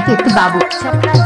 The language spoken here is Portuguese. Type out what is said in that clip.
Henrique Babo. Tchau,